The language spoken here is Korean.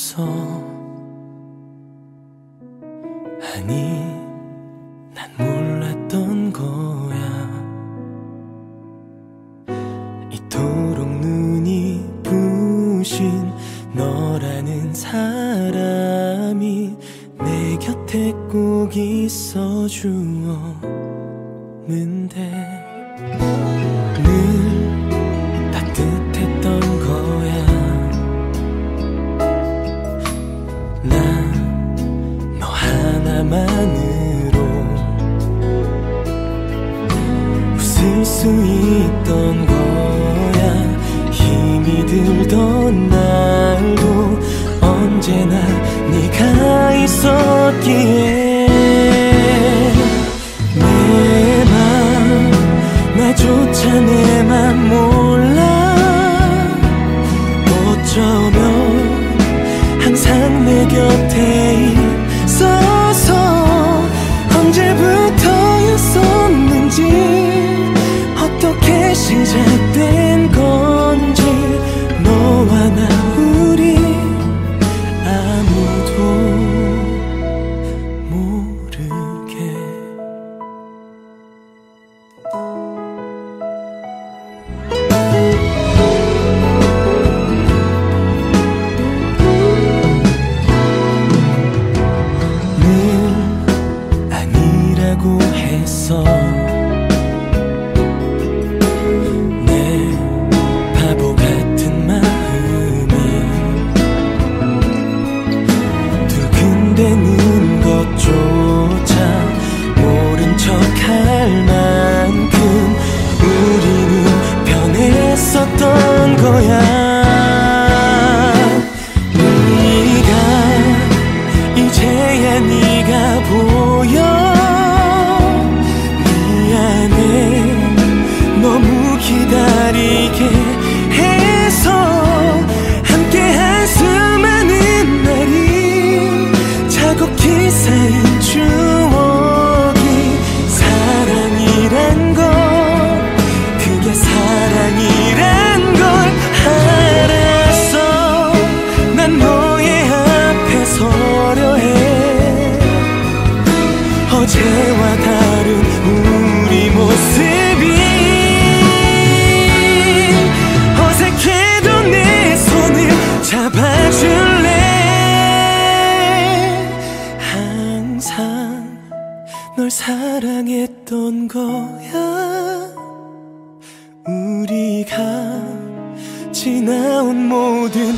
없어. 아니 난 몰랐던 거야. 이토록 눈이 부신 너라는 사람이 내 곁에 꼭 있어 주었는데 하나만으로 웃을 수 있던 거야. 힘이 들던 날도 언제나 네가 있었기에 했어 내 바보 같은 마음이 두근대는 것조차 모른 척할 만큼 우리는 변했었던 거야. 네가 이제야 네가 보 기다리게 해 널 사랑했던 거야. 우리가 지나온 모든